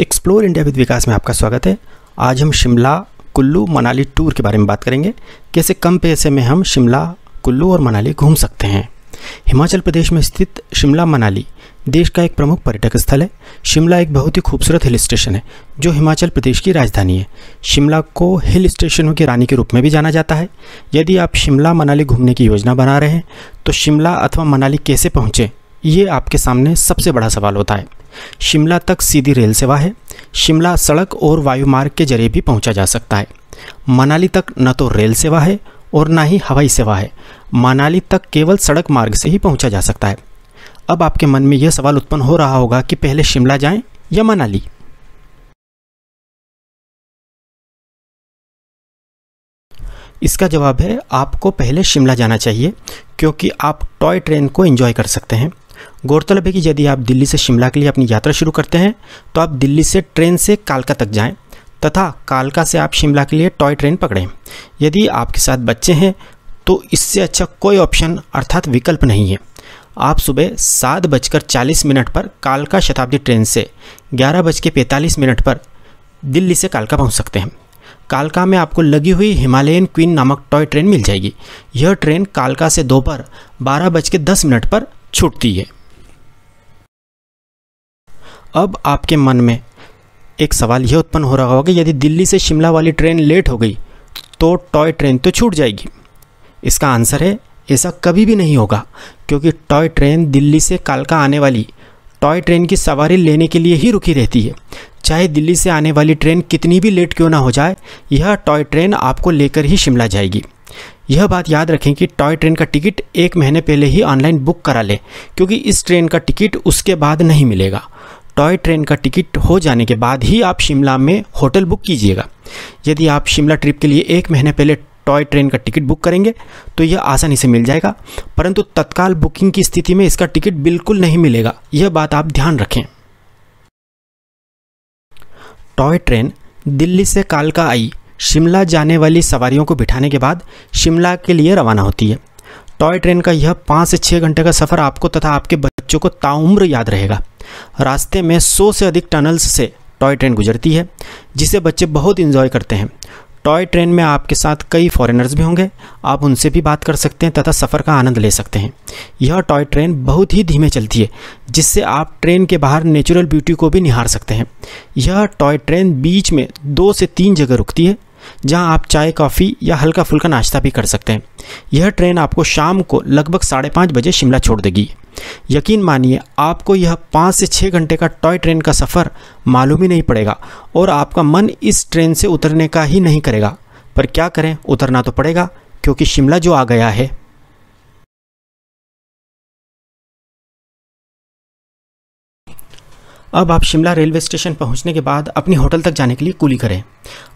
Explore India with विकास में आपका स्वागत है। आज हम शिमला, कुल्लू, मनाली टूर के बारे में बात करेंगे। कैसे कम पैसे में हम शिमला, कुल्लू और मनाली घूम सकते हैं। हिमाचल प्रदेश में स्थित शिमला, मनाली देश का एक प्रमुख पर्यटक स्थल है। शिमला एक बहुत ही खूबसूरत हिल स्टेशन है, जो हिमाचल प्रदेश की राजधानी है। शिमला को हिल स्टेशनों की रानी के रूप में भी जाना जाता है। यदि आप शिमला, मनाली घूमने की योजना बना रहे हैं तो शिमला अथवा मनाली कैसे पहुँचें, ये आपके सामने सबसे बड़ा सवाल होता है। शिमला तक सीधी रेल सेवा है। शिमला सड़क और वायुमार्ग के ज़रिए भी पहुँचा जा सकता है। मनाली तक न तो रेल सेवा है और ना ही हवाई सेवा है। मनाली तक केवल सड़क मार्ग से ही पहुँचा जा सकता है। अब आपके मन में यह सवाल उत्पन्न हो रहा होगा कि पहले शिमला जाएँ या मनाली? इसका जवाब है, आपको पहले शिमला जाना चाहिए, क्योंकि आप टॉय ट्रेन को एंजॉय कर सकते हैं। गौरतलब है कि यदि आप दिल्ली से शिमला के लिए अपनी यात्रा शुरू करते हैं तो आप दिल्ली से ट्रेन से कालका तक जाएँ, तथा कालका से आप शिमला के लिए टॉय ट्रेन पकड़ें। यदि आपके साथ बच्चे हैं तो इससे अच्छा कोई ऑप्शन अर्थात विकल्प नहीं है। आप सुबह सात बजकर चालीस मिनट पर कालका शताब्दी ट्रेन से ग्यारह बज के पैंतालीस मिनट पर दिल्ली से कालका पहुँच सकते हैं। कालका में आपको लगी हुई हिमालयन क्वीन नामक टॉय ट्रेन मिल जाएगी। यह ट्रेन कालका से दोपहर बारह बज के दस मिनट पर छूटती है। अब आपके मन में एक सवाल यह उत्पन्न हो रहा होगा कि यदि दिल्ली से शिमला वाली ट्रेन लेट हो गई तो टॉय ट्रेन तो छूट जाएगी। इसका आंसर है, ऐसा कभी भी नहीं होगा, क्योंकि टॉय ट्रेन दिल्ली से कालका आने वाली टॉय ट्रेन की सवारी लेने के लिए ही रुकी रहती है। चाहे दिल्ली से आने वाली ट्रेन कितनी भी लेट क्यों ना हो जाए, यह टॉय ट्रेन आपको लेकर ही शिमला जाएगी। यह बात याद रखें कि टॉय ट्रेन का टिकट एक महीने पहले ही ऑनलाइन बुक करा लें, क्योंकि इस ट्रेन का टिकट उसके बाद नहीं मिलेगा। टॉय ट्रेन का टिकट हो जाने के बाद ही आप शिमला में होटल बुक कीजिएगा। यदि आप शिमला ट्रिप के लिए एक महीने पहले टॉय ट्रेन का टिकट बुक करेंगे तो यह आसानी से मिल जाएगा, परंतु तत्काल बुकिंग की स्थिति में इसका टिकट बिल्कुल नहीं मिलेगा। यह बात आप ध्यान रखें। टॉय ट्रेन दिल्ली से कालका आई। शिमला जाने वाली सवारियों को बिठाने के बाद शिमला के लिए रवाना होती है। टॉय ट्रेन का यह पाँच से छः घंटे का सफ़र आपको तथा आपके बच्चों को ताउम्र याद रहेगा। रास्ते में सौ से अधिक टनल्स से टॉय ट्रेन गुजरती है, जिसे बच्चे बहुत इंजॉय करते हैं। टॉय ट्रेन में आपके साथ कई फॉरेनर्स भी होंगे। आप उनसे भी बात कर सकते हैं तथा सफ़र का आनंद ले सकते हैं। यह टॉय ट्रेन बहुत ही धीमे चलती है, जिससे आप ट्रेन के बाहर नेचुरल ब्यूटी को भी निहार सकते हैं। यह टॉय ट्रेन बीच में दो से तीन जगह रुकती है, जहाँ आप चाय, कॉफ़ी या हल्का फुल्का नाश्ता भी कर सकते हैं। यह ट्रेन आपको शाम को लगभग साढ़े पाँच बजे शिमला छोड़ देगी। यकीन मानिए, आपको यह पाँच से छः घंटे का टॉय ट्रेन का सफ़र मालूम ही नहीं पड़ेगा और आपका मन इस ट्रेन से उतरने का ही नहीं करेगा। पर क्या करें? उतरना तो पड़ेगा, क्योंकि शिमला जो आ गया है। अब आप शिमला रेलवे स्टेशन पहुँचने के बाद अपनी होटल तक जाने के लिए कूली करें।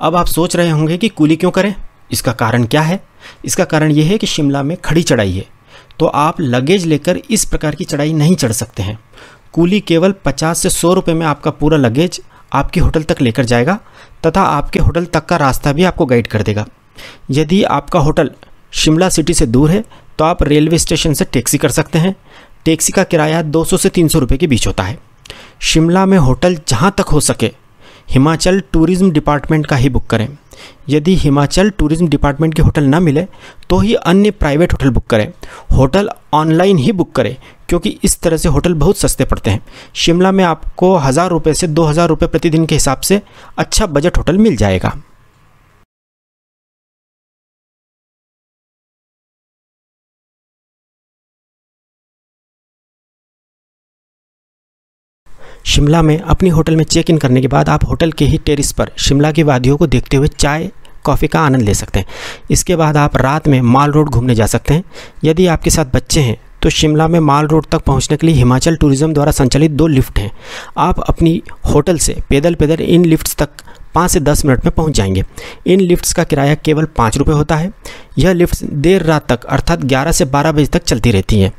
अब आप सोच रहे होंगे कि कूली क्यों करें? इसका कारण क्या है? इसका कारण यह है कि शिमला में खड़ी चढ़ाई है। तो आप लगेज लेकर इस प्रकार की चढ़ाई नहीं चढ़ सकते हैं। कूली केवल 50 से 100 रुपए में आपका पूरा लगेज आपकी होटल तक लेकर जाएगा, तथा आपके होटल तक का रास्ता भी आपको गाइड कर देगा। यदि आपका होटल शिमला सिटी से दूर है तो आप रेलवे स्टेशन से टैक्सी कर सकते हैं। टैक्सी का किराया 200 से 300 रुपए के बीच होता है। शिमला में होटल जहाँ तक हो सके हिमाचल टूरिज़्म डिपार्टमेंट का ही बुक करें। यदि हिमाचल टूरिज़्म डिपार्टमेंट के होटल ना मिले तो ही अन्य प्राइवेट होटल बुक करें। होटल ऑनलाइन ही बुक करें, क्योंकि इस तरह से होटल बहुत सस्ते पड़ते हैं। शिमला में आपको हज़ार रुपये से दो हज़ार रुपये प्रतिदिन के हिसाब से अच्छा बजट होटल मिल जाएगा। शिमला में अपनी होटल में चेक इन करने के बाद आप होटल के ही टेरिस पर शिमला की वादियों को देखते हुए चाय, कॉफ़ी का आनंद ले सकते हैं। इसके बाद आप रात में माल रोड घूमने जा सकते हैं। यदि आपके साथ बच्चे हैं तो शिमला में माल रोड तक पहुँचने के लिए हिमाचल टूरिज़्म द्वारा संचालित दो लिफ्ट हैं। आप अपनी होटल से पैदल पैदल इन लिफ्ट्स तक पाँच से दस मिनट में पहुँच जाएँगे। इन लिफ्ट्स का किराया केवल पाँच रुपये होता है। यह लिफ्ट देर रात तक अर्थात ग्यारह से बारह बजे तक चलती रहती हैं।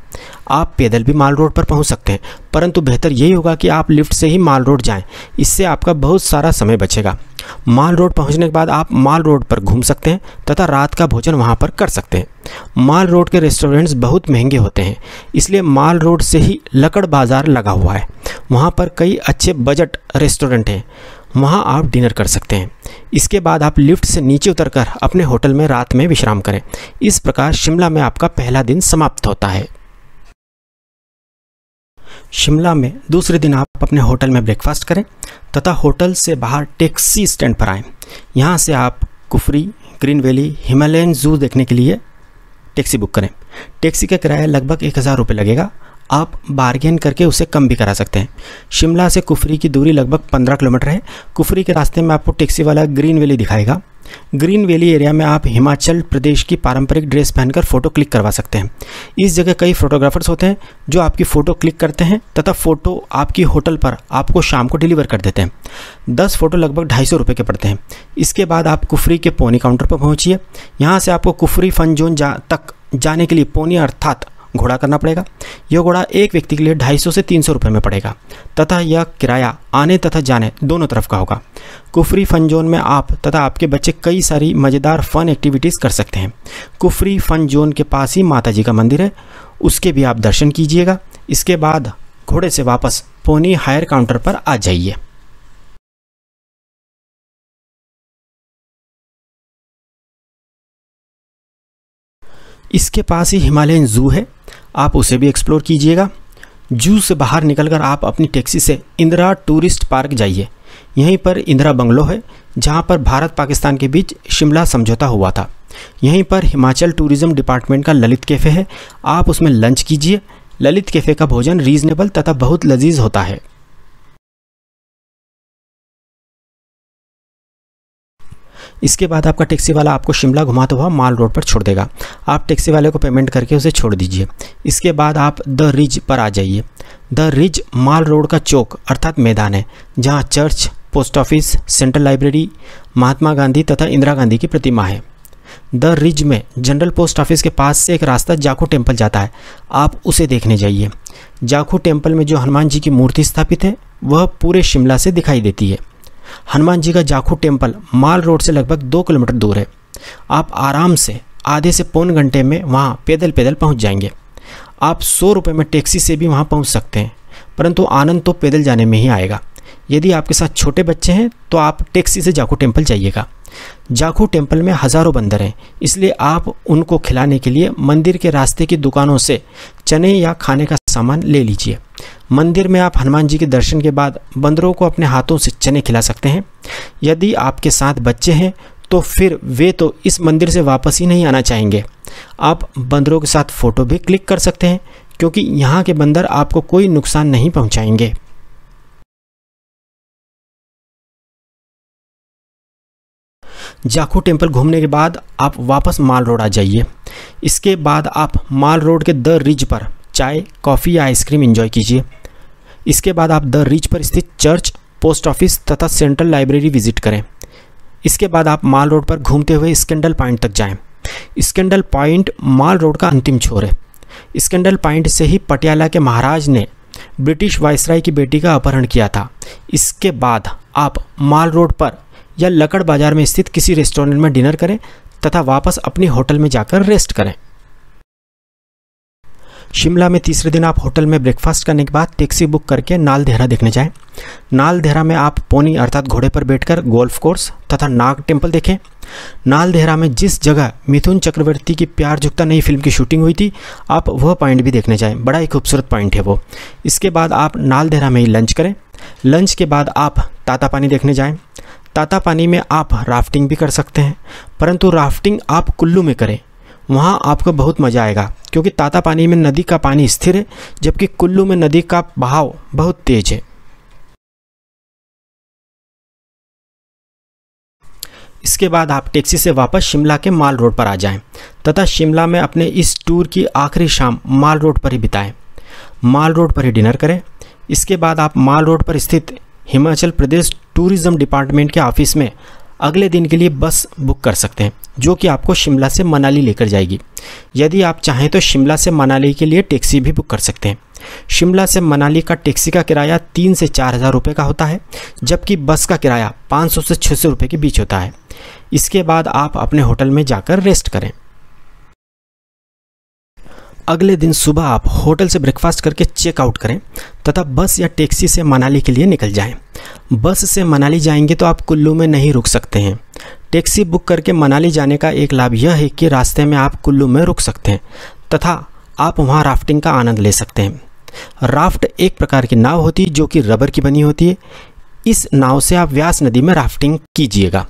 आप पैदल भी माल रोड पर पहुँच सकते हैं, परंतु बेहतर यही होगा कि आप लिफ्ट से ही माल रोड जाएँ। इससे आपका बहुत सारा समय बचेगा। माल रोड पहुँचने के बाद आप माल रोड पर घूम सकते हैं तथा रात का भोजन वहाँ पर कर सकते हैं। माल रोड के रेस्टोरेंट्स बहुत महँगे होते हैं, इसलिए माल रोड से ही लकड़ बाज़ार लगा हुआ है। वहाँ पर कई अच्छे बजट रेस्टोरेंट हैं, वहाँ आप डिनर कर सकते हैं। इसके बाद आप लिफ्ट से नीचे उतरकर अपने होटल में रात में विश्राम करें। इस प्रकार शिमला में आपका पहला दिन समाप्त होता है। शिमला में दूसरे दिन आप अपने होटल में ब्रेकफास्ट करें, तथा होटल से बाहर टैक्सी स्टैंड पर आएँ। यहाँ से आप कुफरी, ग्रीन वैली, हिमालयन जू देखने के लिए टैक्सी बुक करें। टैक्सी का किराया लगभग एक हज़ार रुपये लगेगा। आप बार्गेन करके उसे कम भी करा सकते हैं। शिमला से कुफरी की दूरी लगभग 15 किलोमीटर है। कुफरी के रास्ते में आपको टैक्सी वाला ग्रीन वैली दिखाएगा। ग्रीन वैली एरिया में आप हिमाचल प्रदेश की पारंपरिक ड्रेस पहनकर फ़ोटो क्लिक करवा सकते हैं। इस जगह कई फोटोग्राफर्स होते हैं जो आपकी फ़ोटो क्लिक करते हैं तथा फ़ोटो आपकी होटल पर आपको शाम को डिलीवर कर देते हैं। दस फ़ोटो लगभग ढाई सौ रुपये के पड़ते हैं। इसके बाद आप कुफरी के पोनी काउंटर पर पहुँचिए। यहाँ से आपको कुफरी फन जोन जा तक जाने के लिए पोनी अर्थात घोड़ा करना पड़ेगा। यह घोड़ा एक व्यक्ति के लिए ढाई सौ तीन सौ में पड़ेगा, तथा यह किराया आने तथा जाने दोनों तरफ़ का होगा। कुफरी फन जोन में आप तथा आपके बच्चे कई सारी मज़ेदार फन एक्टिविटीज़ कर सकते हैं। कुफरी फन जोन के पास ही माता जी का मंदिर है, उसके भी आप दर्शन कीजिएगा। इसके बाद घोड़े से वापस पोनी हायर काउंटर पर आ जाइए। इसके पास ही हिमालयन जू है। आप उसे भी एक्सप्लोर कीजिएगा। जू से बाहर निकलकर आप अपनी टैक्सी से इंदिरा टूरिस्ट पार्क जाइए। यहीं पर इंदिरा बंगलो है, जहाँ पर भारत पाकिस्तान के बीच शिमला समझौता हुआ था। यहीं पर हिमाचल टूरिज़्म डिपार्टमेंट का ललित कैफ़े है। आप उसमें लंच कीजिए। ललित कैफ़े का भोजन रीजनेबल तथा बहुत लजीज होता है। इसके बाद आपका टैक्सी वाला आपको शिमला घुमाता हुआ, माल रोड पर छोड़ देगा। आप टैक्सी वाले को पेमेंट करके उसे छोड़ दीजिए। इसके बाद आप द रिज पर आ जाइए। द रिज माल रोड का चौक अर्थात मैदान है, जहाँ church, post office, central library, Mahatma Gandhi तथा इंदिरा गांधी की प्रतिमा है। द रिज में जनरल पोस्ट ऑफ़िस के पास से एक रास्ता जाखू टेंपल जाता है। आप उसे देखने जाइए। जाखू टेंपल में जो हनुमान जी की मूर्ति स्थापित है, वह पूरे शिमला से दिखाई देती है। हनुमान जी का जाखू टेंपल माल रोड से लगभग दो किलोमीटर दूर है। आप आराम से आधे से पौन घंटे में वहाँ पैदल पैदल पहुँच जाएँगे। आप सौ रुपये में टैक्सी से भी वहाँ पहुँच सकते हैं, परंतु आनंद तो पैदल जाने में ही आएगा। यदि आपके साथ छोटे बच्चे हैं तो आप टैक्सी से जाखू टेंपल जाइएगा। जाखू टेंपल में हज़ारों बंदर हैं, इसलिए आप उनको खिलाने के लिए मंदिर के रास्ते की दुकानों से चने या खाने का सामान ले लीजिए। मंदिर में आप हनुमान जी के दर्शन के बाद बंदरों को अपने हाथों से चने खिला सकते हैं। यदि आपके साथ बच्चे हैं तो फिर वे तो इस मंदिर से वापस ही नहीं आना चाहेंगे। आप बंदरों के साथ फ़ोटो भी क्लिक कर सकते हैं, क्योंकि यहाँ के बंदर आपको कोई नुकसान नहीं पहुँचाएँगे। जाखू टेंपल घूमने के बाद आप वापस माल रोड आ जाइए। इसके बाद आप माल रोड के द रिज पर चाय, कॉफ़ी या आइसक्रीम एंजॉय कीजिए। इसके बाद आप द रिच पर स्थित चर्च, पोस्ट ऑफ़िस तथा सेंट्रल लाइब्रेरी विज़िट करें। इसके बाद आप माल रोड पर घूमते हुए स्कैंडल पॉइंट तक जाएँ। स्कैंडल पॉइंट माल रोड का अंतिम छोर है। स्कैंडल पॉइंट से ही पटियाला के महाराज ने ब्रिटिश वायसराय की बेटी का अपहरण किया था। इसके बाद आप माल रोड पर या लकड़ बाज़ार में स्थित किसी रेस्टोरेंट में डिनर करें तथा वापस अपने होटल में जाकर रेस्ट करें। शिमला में तीसरे दिन आप होटल में ब्रेकफास्ट करने के बाद टैक्सी बुक करके नाल देहरा देखने जाएँ। नाल देहरा में आप पोनी अर्थात घोड़े पर बैठकर गोल्फ कोर्स तथा नाग टेंपल देखें। नाल देहरा में जिस जगह मिथुन चक्रवर्ती की प्यार झुकता नई फ़िल्म की शूटिंग हुई थी, आप वह पॉइंट भी देखने जाएँ। बड़ा ही खूबसूरत पॉइंट है वो। इसके बाद आप नाल देहरा में ही लंच करें। लंच के बाद आप ताता पानी देखने जाएँ। ताता पानी में आप राफ्टिंग भी कर सकते हैं, परंतु राफ्टिंग आप कुल्लू में करें। वहाँ आपको बहुत मज़ा आएगा। क्योंकि ताता पानी में नदी का पानी स्थिर है, जबकि कुल्लू में नदी का बहाव बहुत तेज है। इसके बाद आप टैक्सी से वापस शिमला के माल रोड पर आ जाएँ, तथा शिमला में अपने इस टूर की आखिरी शाम माल रोड पर ही बिताएँ। माल रोड पर ही डिनर करें। इसके बाद आप माल रोड पर स्थित हिमाचल प्रदेश टूरिज़्म डिपार्टमेंट के ऑफ़िस में अगले दिन के लिए बस बुक कर सकते हैं, जो कि आपको शिमला से मनाली लेकर जाएगी। यदि आप चाहें तो शिमला से मनाली के लिए टैक्सी भी बुक कर सकते हैं। शिमला से मनाली का टैक्सी का किराया तीन से चार हज़ार रुपये का होता है, जबकि बस का किराया पाँच सौ से छः सौ रुपये के बीच होता है। इसके बाद आप अपने होटल में जाकर रेस्ट करें। अगले दिन सुबह आप होटल से ब्रेकफास्ट करके चेकआउट करें, तथा बस या टैक्सी से मनाली के लिए निकल जाएँ। बस से मनाली जाएँगे तो आप कुल्लू में नहीं रुक सकते हैं। टैक्सी बुक करके मनाली जाने का एक लाभ यह है कि रास्ते में आप कुल्लू में रुक सकते हैं, तथा आप वहाँ राफ्टिंग का आनंद ले सकते हैं। राफ्ट एक प्रकार की नाव होती है जो कि रबर की बनी होती है। इस नाव से आप व्यास नदी में राफ्टिंग कीजिएगा।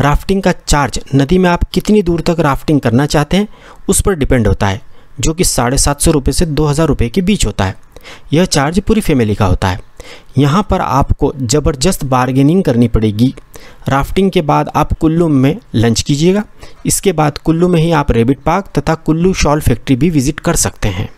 राफ्टिंग का चार्ज नदी में आप कितनी दूर तक राफ्टिंग करना चाहते हैं, उस पर डिपेंड होता है। जो कि साढ़े सात सौ रुपये से दो हज़ार रुपये के बीच होता है। यह चार्ज पूरी फैमिली का होता है। यहाँ पर आपको ज़बरदस्त बार्गेनिंग करनी पड़ेगी। राफ्टिंग के बाद आप कुल्लू में लंच कीजिएगा। इसके बाद कुल्लू में ही आप रेबिट पार्क तथा कुल्लू शॉल फैक्ट्री भी विज़िट कर सकते हैं।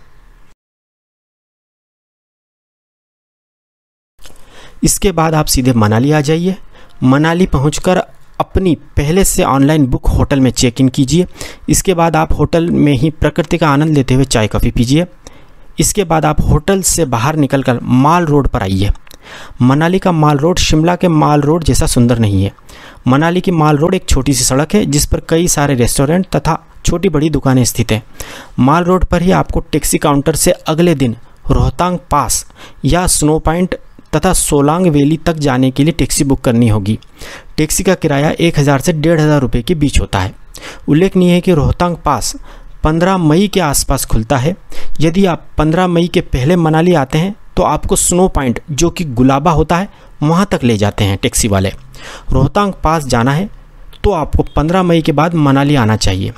इसके बाद आप सीधे मनाली आ जाइए। मनाली पहुंचकर अपनी पहले से ऑनलाइन बुक होटल में चेक इन कीजिए। इसके बाद आप होटल में ही प्रकृति का आनंद लेते हुए चाय कॉफ़ी पीजिए। इसके बाद आप होटल से बाहर निकलकर माल रोड पर आइए। मनाली का माल रोड शिमला के माल रोड जैसा सुंदर नहीं है। मनाली की माल रोड एक छोटी सी सड़क है, जिस पर कई सारे रेस्टोरेंट तथा छोटी बड़ी दुकानें स्थित हैं। माल रोड पर ही आपको टैक्सी काउंटर से अगले दिन रोहतांग पास या स्नो पॉइंट तथा सोलांग वैली तक जाने के लिए टैक्सी बुक करनी होगी। टैक्सी का किराया एक हज़ार से डेढ़ हज़ार रुपये के बीच होता है। उल्लेखनीय है कि रोहतांग पास 15 मई के आसपास खुलता है। यदि आप 15 मई के पहले मनाली आते हैं तो आपको स्नो पॉइंट, जो कि गुलाबा होता है, वहाँ तक ले जाते हैं टैक्सी वाले। रोहतांग पास जाना है तो आपको 15 मई के बाद मनाली आना चाहिए।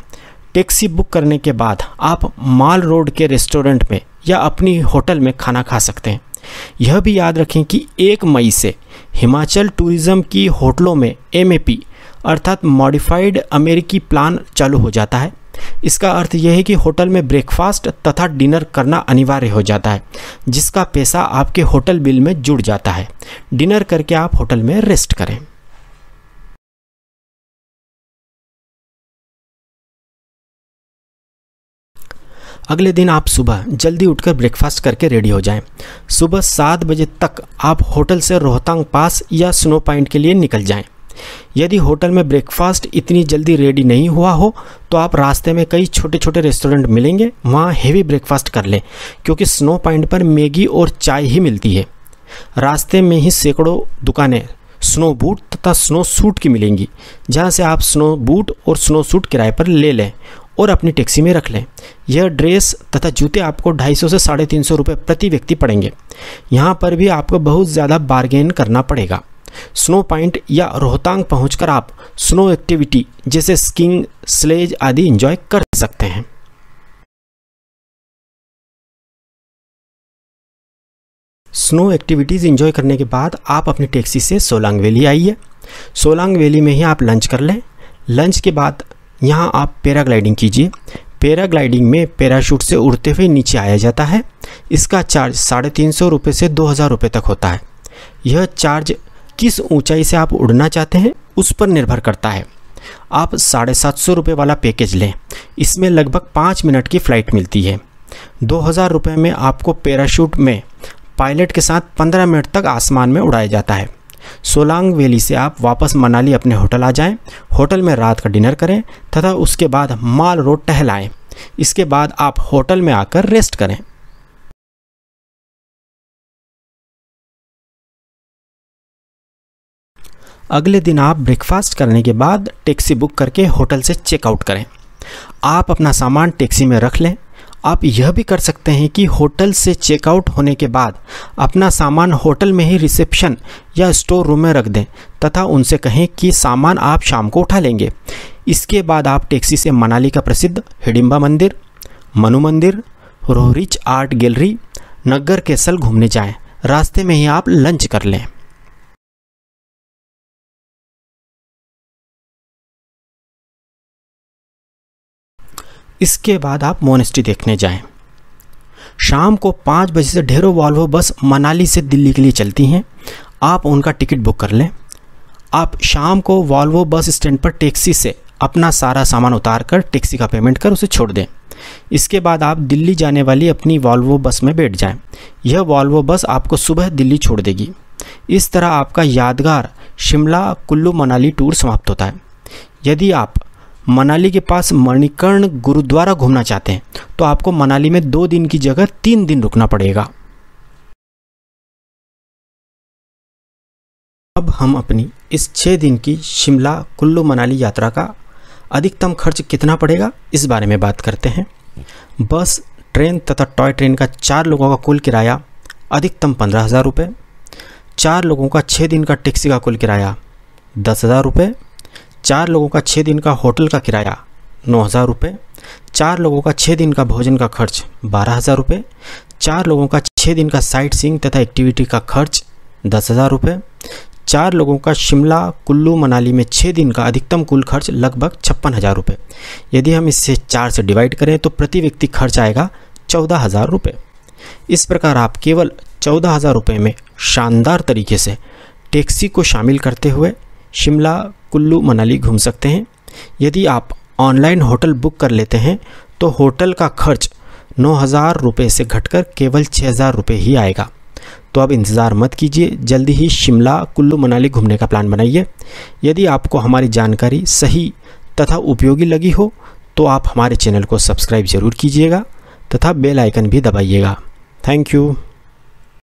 टैक्सी बुक करने के बाद आप माल रोड के रेस्टोरेंट में या अपनी होटल में खाना खा सकते हैं। यह भी याद रखें कि एक मई से हिमाचल टूरिज़्म की होटलों में एमएपी अर्थात मॉडिफाइड अमेरिकी प्लान चालू हो जाता है। इसका अर्थ यह है कि होटल में ब्रेकफास्ट तथा डिनर करना अनिवार्य हो जाता है, जिसका पैसा आपके होटल बिल में जुड़ जाता है। डिनर करके आप होटल में रेस्ट करें। अगले दिन आप सुबह जल्दी उठकर ब्रेकफास्ट करके रेडी हो जाएँ। सुबह सात बजे तक आप होटल से रोहतांग पास या स्नो पॉइंट के लिए निकल जाएँ। यदि होटल में ब्रेकफास्ट इतनी जल्दी रेडी नहीं हुआ हो तो आप रास्ते में कई छोटे छोटे रेस्टोरेंट मिलेंगे, वहाँ हेवी ब्रेकफास्ट कर लें, क्योंकि स्नो पॉइंट पर मैगी और चाय ही मिलती है रास्ते में ही सैकड़ों दुकानें स्नो बूट तथा स्नो सूट की मिलेंगी, जहाँ से आप स्नो बूट और स्नो सूट किराए पर ले लें और अपनी टैक्सी में रख लें। यह ड्रेस तथा जूते आपको 250 से साढ़े तीन सौ रुपये प्रति व्यक्ति पड़ेंगे। यहाँ पर भी आपको बहुत ज़्यादा बार्गेन करना पड़ेगा। स्नो पॉइंट या रोहतांग पहुंचकर आप स्नो एक्टिविटी जैसे स्कीइंग स्लेज आदि एंजॉय कर सकते हैं। स्नो एक्टिविटीज़ एंजॉय करने के बाद आप अपनी टैक्सी से सोलांग वैली आइए। सोलांग वैली में ही आप लंच कर लें। लंच के बाद यहाँ आप पैराग्लाइडिंग कीजिए। पैराग्लाइडिंग में पैराशूट से उड़ते हुए नीचे आया जाता है। इसका चार्ज साढ़े तीन सौ रुपये से दो हज़ार रुपये तक होता है। यह चार्ज किस ऊंचाई से आप उड़ना चाहते हैं, उस पर निर्भर करता है। आप साढ़े सात सौ रुपये वाला पैकेज लें। इसमें लगभग पाँच मिनट की फ़्लाइट मिलती है। दो हज़ार रुपये में आपको पैराशूट में पायलट के साथ पंद्रह मिनट तक आसमान में उड़ाया जाता है। सोलांग वैली से आप वापस मनाली अपने होटल आ जाएँ, होटल में रात का डिनर करें तथा उसके बाद माल रोड टहलाएँ। इसके बाद आप होटल में आकर रेस्ट करें। अगले दिन आप ब्रेकफास्ट करने के बाद टैक्सी बुक करके होटल से चेकआउट करें। आप अपना सामान टैक्सी में रख लें। आप यह भी कर सकते हैं कि होटल से चेकआउट होने के बाद अपना सामान होटल में ही रिसेप्शन या स्टोर रूम में रख दें, तथा उनसे कहें कि सामान आप शाम को उठा लेंगे। इसके बाद आप टैक्सी से मनाली का प्रसिद्ध हिडिम्बा मंदिर, मनु मंदिर, Roerich art gallery Naggar castle घूमने जाएँ। रास्ते में ही आप लंच कर लें। इसके बाद आप मोनेस्ट्री देखने जाएँ। शाम को पाँच बजे से ढेरों वॉल्वो बस मनाली से दिल्ली के लिए चलती हैं। आप उनका टिकट बुक कर लें। आप शाम को वॉल्वो बस स्टैंड पर टैक्सी से अपना सारा सामान उतार कर टैक्सी का पेमेंट कर उसे छोड़ दें। इसके बाद आप दिल्ली जाने वाली अपनी वॉल्वो बस में बैठ जाएँ। यह वॉल्वो बस आपको सुबह दिल्ली छोड़ देगी। इस तरह आपका यादगार शिमला कुल्लू मनाली टूर समाप्त होता है। यदि आप मनाली के पास मणिकर्ण गुरुद्वारा घूमना चाहते हैं तो आपको मनाली में दो दिन की जगह तीन दिन रुकना पड़ेगा। अब हम अपनी इस छः दिन की शिमला कुल्लू मनाली यात्रा का अधिकतम खर्च कितना पड़ेगा, इस बारे में बात करते हैं। बस, ट्रेन तथा टॉय ट्रेन का चार लोगों का कुल किराया अधिकतम पंद्रह हज़ार रुपये चार लोगों का छः दिन का टैक्सी का कुल किराया दस हज़ार रुपये चार लोगों का छः दिन का होटल का किराया नौ हज़ार रुपये चार लोगों का छः दिन का भोजन का खर्च बारह हज़ार रुपये चार लोगों का छः दिन का साइट सीइंग तथा एक्टिविटी का खर्च दस हज़ार रुपये चार लोगों का शिमला कुल्लू मनाली में छः दिन का अधिकतम कुल खर्च लगभग छप्पन हज़ार रुपये यदि हम इसे चार से डिवाइड करें तो प्रति व्यक्ति खर्च आएगा चौदह हज़ार रुपये इस प्रकार आप केवल चौदह हज़ार रुपये में शानदार तरीके से टैक्सी को शामिल करते हुए शिमला, कुल्लू, मनाली घूम सकते हैं। यदि आप ऑनलाइन होटल बुक कर लेते हैं तो होटल का खर्च नौ हज़ार रुपये से घटकर केवल छः हज़ार रुपये ही आएगा। तो अब इंतज़ार मत कीजिए, जल्दी ही शिमला, कुल्लू, मनाली घूमने का प्लान बनाइए। यदि आपको हमारी जानकारी सही तथा उपयोगी लगी हो तो आप हमारे चैनल को सब्सक्राइब ज़रूर कीजिएगा तथा बेल आइकन भी दबाइएगा। Thank you.